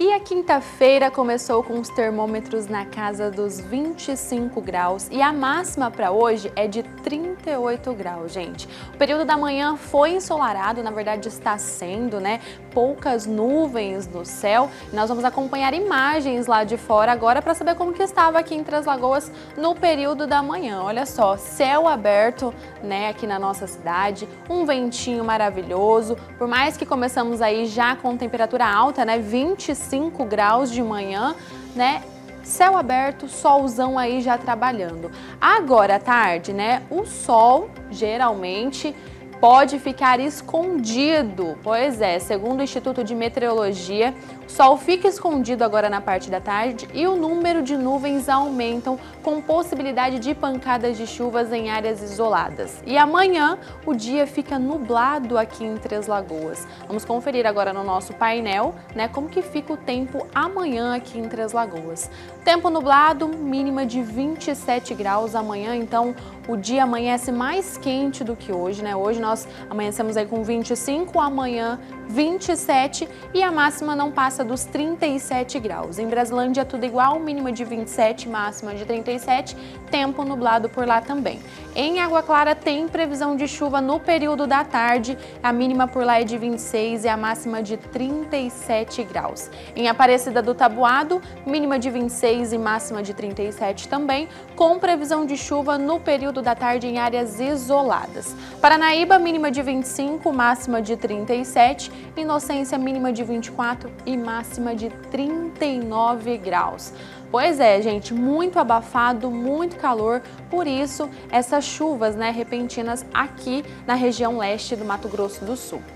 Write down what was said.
E a quinta-feira começou com os termômetros na casa dos 25 graus e a máxima para hoje é de 38 graus, gente. O período da manhã foi ensolarado, na verdade está sendo, né? Poucas nuvens no céu. Nós vamos acompanhar imagens lá de fora agora para saber como que estava aqui em Três Lagoas no período da manhã. Olha só, céu aberto, né, aqui na nossa cidade, um ventinho maravilhoso. Por mais que começamos aí já com temperatura alta, né, 25 5 graus de manhã, né? Céu aberto, solzão aí já trabalhando. Agora à tarde, né? O sol geralmente pode ficar escondido. Pois é, segundo o Instituto de Meteorologia, o sol fica escondido agora na parte da tarde e o número de nuvens aumentam com possibilidade de pancadas de chuvas em áreas isoladas. E amanhã o dia fica nublado aqui em Três Lagoas. Vamos conferir agora no nosso painel, né, como que fica o tempo amanhã aqui em Três Lagoas. Tempo nublado, mínima de 27 graus amanhã, então o dia amanhece mais quente do que hoje, né? Hoje nós amanhecemos aí com 25, amanhã 27 e a máxima não passa dos 37 graus. Em Braslândia tudo igual, mínima de 27, máxima de 37, tempo nublado por lá também. Em Água Clara tem previsão de chuva no período da tarde, a mínima por lá é de 26 e a máxima de 37 graus. Em Aparecida do Tabuado, mínima de 26 e máxima de 37 também, com previsão de chuva no período da tarde em áreas isoladas. Paranaíba, mínima de 25, máxima de 37 Inocência mínima de 24 e máxima de 39 graus. Pois é, gente, muito abafado, muito calor, por isso essas chuvas né, repentinas aqui na região leste do Mato Grosso do Sul.